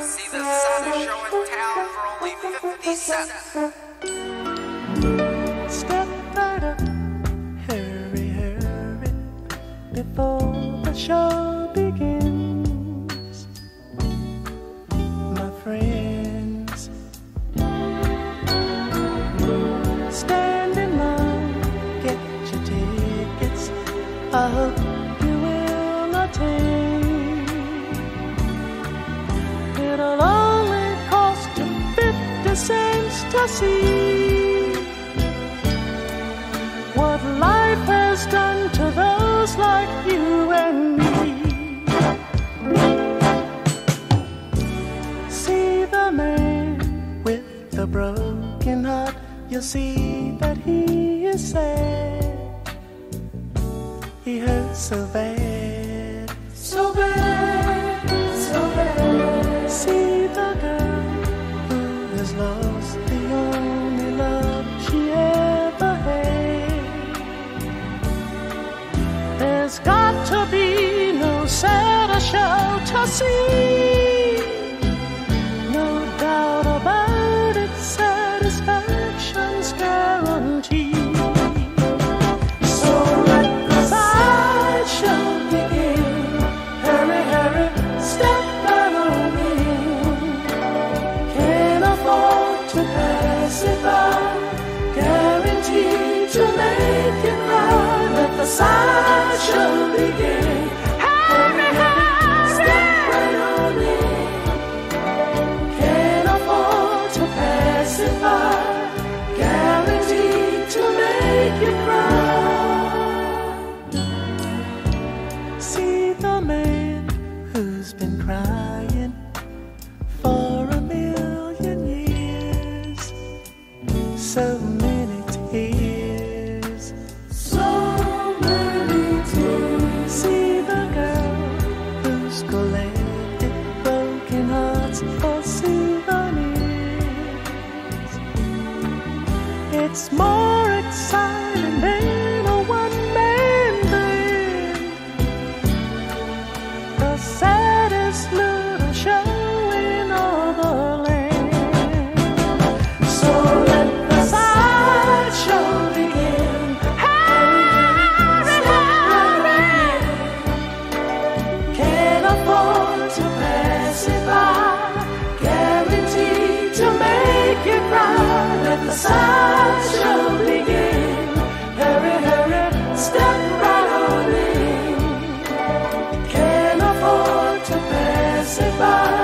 See the saddest show in town for only 50 cents. Step right up, hurry, hurry, before the show see what life has done to those like you and me. See the man with the broken heart, you'll see that he is sad. He hurts so bad, There's got to be no sadder show to see. No doubt about it, satisfaction's guaranteed. So let the sideshow begin. Hurry, hurry, step right on in. Can't afford to pass it by. The sideshow begin. Hurry, hurry, step right on in. Can't afford to pass it by. Guaranteed to make you cry. See the man who's been crying for a million years. So It's more exciting than a one-man band. The survive.